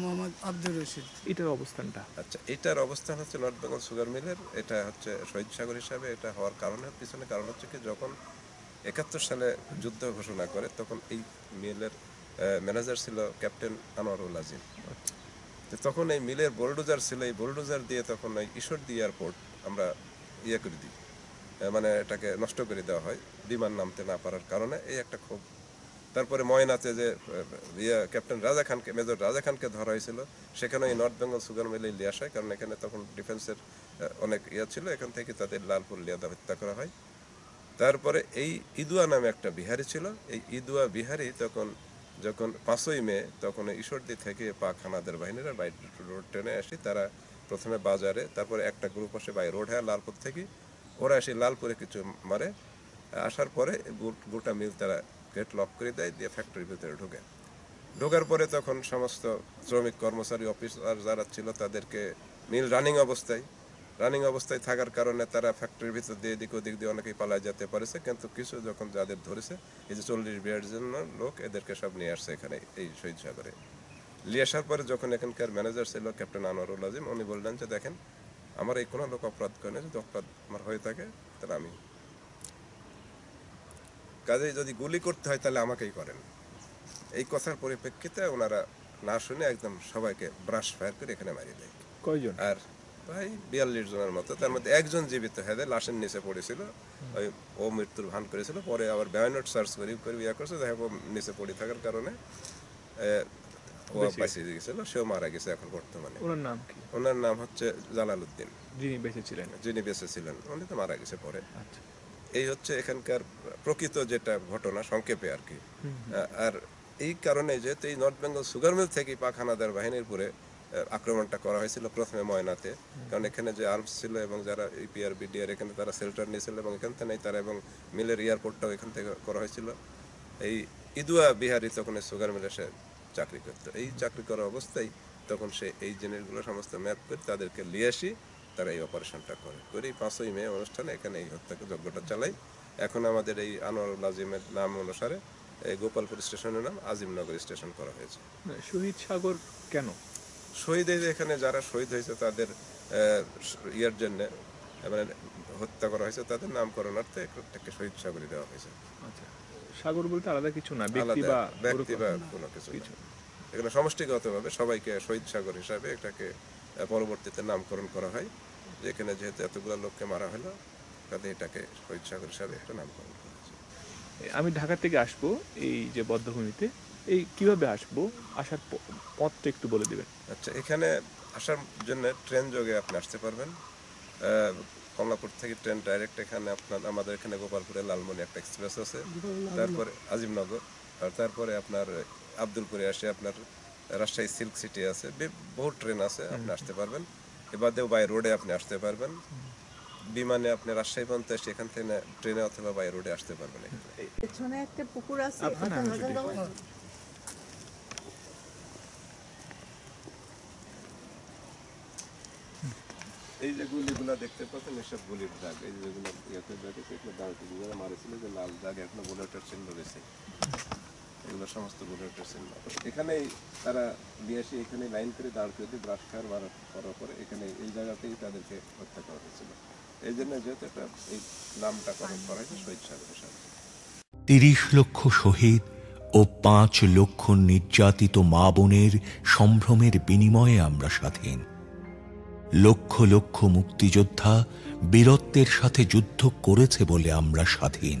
মোহাম্মদ আব্দুর রশিদ। এটার অবস্থানটা? আচ্ছা এটার অবস্থান হচ্ছে নর্থ বেঙ্গল সুগার মিলের। এটা হচ্ছে শহীদ সাগর হিসাবে এটা হওয়ার কারণের পিছনে কারণ হচ্ছে কি যখন একাত্তর সালে যুদ্ধ ঘোষণা করে তখন এই মিলের ম্যানেজার ছিল ক্যাপ্টেন আনোয়ারুল আজিম। তো তখন এই মিলের বোলডোজার ছিল এই বোলডোজার দিয়ে তখন ওই ঈশ্বরদী এয়ারপোর্ট আমরা ইয়ে করে দিই। মানে এটাকে নষ্ট করে দেওয়া হয় বিমান নামতে না পারার কারণে। এই একটা খুব তারপরে ময়নাতে যে ইয়ে ক্যাপ্টেন রাজা খানকে, মেজর রাজা খানকে ধরা হয়েছিল। সেখানে এই নর্থ বেঙ্গল সুগার মিলে লিয়ে আসায় কারণ এখানে তখন ডিফেন্সের অনেক ইয়ে ছিল। এখান থেকে তাদের লালপুর লিয়াদা হত্যা করা হয়। তারপরে এই ইদুয়া নামে একটা বিহারি ছিল। এই ইদুয়া বিহারি তখন, যখন পাঁচই মে, তখন ঈশ্বরদী থেকে পাক হানাদের বাহিনীরা বাই রোড ট্রেনে আসি। তারা প্রথমে বাজারে, তারপরে একটা গ্রুপ আসে বাই রোড হ্যাঁ লালপুর থেকে। ওরা এসে লালপুরে কিছু মারে। আসার পরে গোটা মিল তারা গেট লক করে দেয়, দিয়ে ফ্যাক্টরির ভিতরে ঢুকে। ঢোকার পরে তখন সমস্ত শ্রমিক কর্মচারী অফিসার যারা ছিল তাদেরকে মিল রানিং অবস্থায় রানিং অবস্থায় থাকার কারণে তারা ফ্যাক্টরির ভিতর দিয়ে এদিক ওদিক দিয়ে অনেকেই পালায় যেতে পারেছে। কিন্তু কিছু যখন যাদের ধরেছে, এই যে চল্লিশ বিয়ার জন্য লোক, এদেরকে সব নিয়ে আসছে এখানে, এই শহীদ সাগরে। নিয়ে আসার পরে যখন এখানকার ম্যানেজার ছিল ক্যাপ্টেন আনোয়ারুল আজিম, উনি বললেন যে, দেখেন, আমার এই কোনো লোক অপরাধ করে না যদি অপরাধ আমার হয়ে থাকে, তাহলে আমি কাজেই যদি গুলি করতে হয় তাহলে আমাকেই করেন। এই কথার পরিপ্রেক্ষিতে ওনারা না শুনে একদম সবাইকে ব্রাশ ফায়ার করে এখানে মারিয়ে দেয়। কয়জন? আর প্রায় বিয়াল্লিশ জনের মতো। তার মধ্যে একজন জীবিত হেদে লাশের নিচে পড়েছিল। ওই ও মৃত্যুর ভান করেছিল। পরে আবার ব্যানট সার্চ করে করে ইয়া করছে। দেখা ও নিচে পড়ে থাকার কারণে ও বাঁচিয়ে গেছিল। সেও মারা গেছে এখন বর্তমানে। ওনার নাম কি? ওনার নাম হচ্ছে জালালউদ্দিন যিনি বেঁচে ছিলেন। যিনি বেঁচে ছিলেন উনি তো মারা গেছে পরে। আচ্ছা। এই হচ্ছে এখানকার প্রকৃত যেটা ঘটনা সংক্ষেপে আর কি। আর এই কারণে যেহেতু এই নর্থ বেঙ্গল সুগার মিল থেকে পাক হানাদার বাহিনীর উপরে আক্রমণটা করা হয়েছিল প্রথমে ময়নাতে। কারণ এখানে যে আর্মস ছিল এবং যারা ইপিআর বিডিআর এখানে তারা শেল্টার নিয়েছিল এবং এখান থেকে তারা এবং মিলের এয়ারপোর্টটাও এখান থেকে করা হয়েছিল। এই ইদুয়া বিহারি তখন এই সুগার মিলে সে চাকরি করতো। এই চাকরি করা অবস্থায় তখন সে এই জিনিসগুলো সমস্ত ম্যাপ করে তাদেরকে নিয়ে আসি। তারা এই অপারেশনটা করে। করে এই পাঁচই মে অনুষ্ঠানে এখানে এই হত্যাকে যজ্ঞটা চালাই। এখন আমাদের এই আনোয়ারুল আজিমের নাম অনুসারে এই গোপালপুর স্টেশনের নাম আজিমনগর স্টেশন করা হয়েছে। শহীদ সাগর কেন? শহীদের এখানে যারা শহীদ হয়েছে তাদের ইয়ের জন্য মানে হত্যা করা হয়েছে তাদের নামকরণার্থে একটা শহীদ সাগরী দেওয়া হয়েছে। আচ্ছা সাগর বলতে আলাদা কিছু না ব্যক্তি বা ব্যক্তি বা কোনো কিছু এখানে সমষ্টিগতভাবে সবাইকে শহীদ সাগর হিসাবে এটাকে পরবর্তীতে নামকরণ করা হয় যেখানে যেহেতু এতগুলো লোককে মারা হলো কাজে এটাকে শহীদ সাগর হিসাবে একটা নামকরণ করা হয়েছে। আমি ঢাকা থেকে আসব এই যে বদ্ধভূমিতে। এই কীভাবে আসব? আসার প- পথটা একটু বলে দিবেন। আচ্ছা এখানে আসার জন্য ট্রেন যোগে আপনি আসতে পারবেন। কমলাপুর থেকে ট্রেন ডাইরেক্ট এখানে আপনার আমাদের এখানে গোপালপুরে লালমনি একটা এক্সপ্রেস আছে। তারপরে আজিমনগর আর তারপরে আপনার আব্দুলপুরে আসে আপনার রাজশাহী সিল্ক সিটি আছে বহু ট্রেন আছে আপনি আসতে পারবেন। এবারেও বাই রোডে আপনি আসতে পারবেন। বিমানে আপনি রাজশাহী পর্যন্ত এসে এখান থেকে ট্রেনে অথবা বাই রোডে আসতে পারবেন এখানে একটা পুকুর আছে আপনার নাম যদি এই যে গুলিগুলো দেখতে পাচ্ছেন এসব গুলির দাগ। এই যেগুলো ইয়াতে দাগ আছে এগুলো দাগ মারেছিল যে লাল দাগ এখনও বুলেটের চিহ্ন রয়েছে। এগুলো সমস্ত বুলেটের চিহ্ন এখানেই তারা নিয়ে এসে এখানে লাইন করে দাঁড় করে দিয়ে ব্রাশ খাওয়ার বার করার পরে এখানে এই জায়গাতেই তাদেরকে হত্যা করা হয়েছিল। এই জন্য যেহেতু এটা এই নামটা করা হয়েছে, শহীদ সাগর হিসাবে তিরিশ লক্ষ শহীদ ও পাঁচ লক্ষ নির্যাতিত মা বোনের সম্ভ্রমের বিনিময়ে আমরা স্বাধীন। লক্ষ লক্ষ মুক্তিযোদ্ধা বীরত্বের সাথে যুদ্ধ করেছে বলে আমরা স্বাধীন।